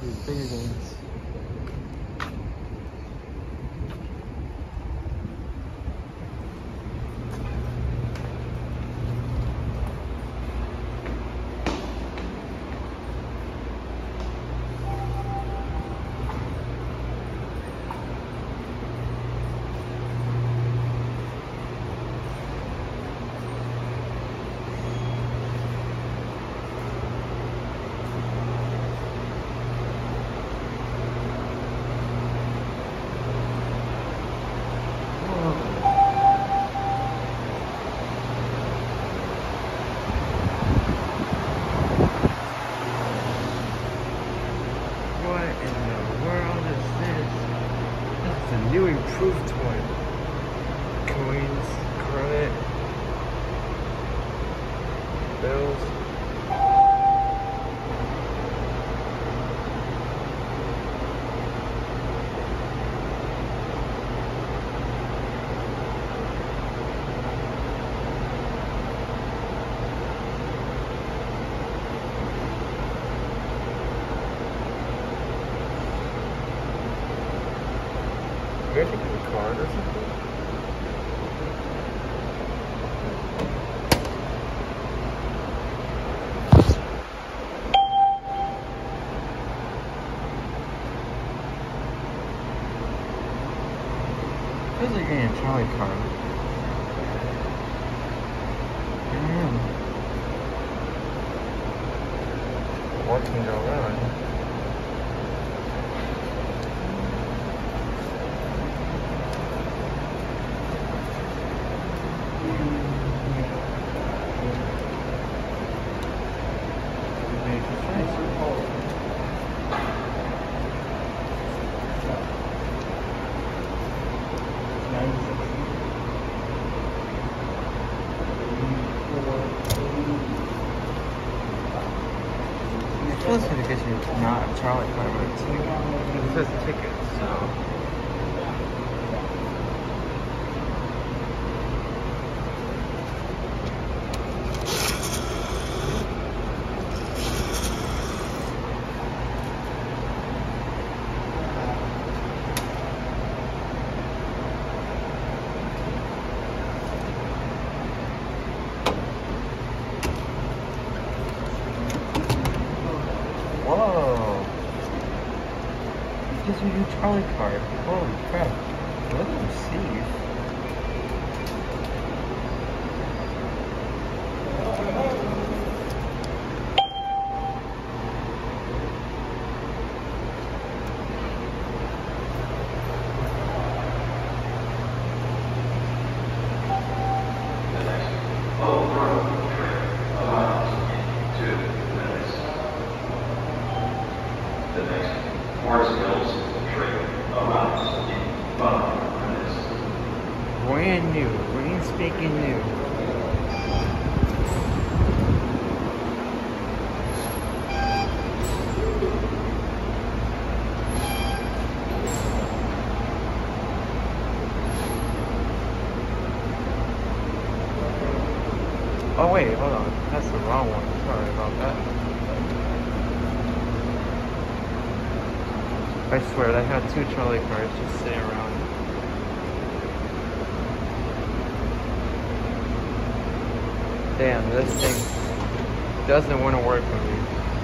bigger games. What in the world is this? This is a new improved toy. Coins, credit, bills. You think it's a card or something? Feels like getting a Charlie card. Mm. What can? To get not a Charlie but it's it says tickets, so. A Charlie card. Holy crap. What did you receive? The next Forest Hills Brand new. Brand spanking new. Oh wait, hold on. That's the wrong one. Sorry about that. I swear, I had two trolley cars just sitting around. Damn, this thing doesn't want to work for me.